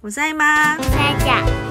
我在吗？在的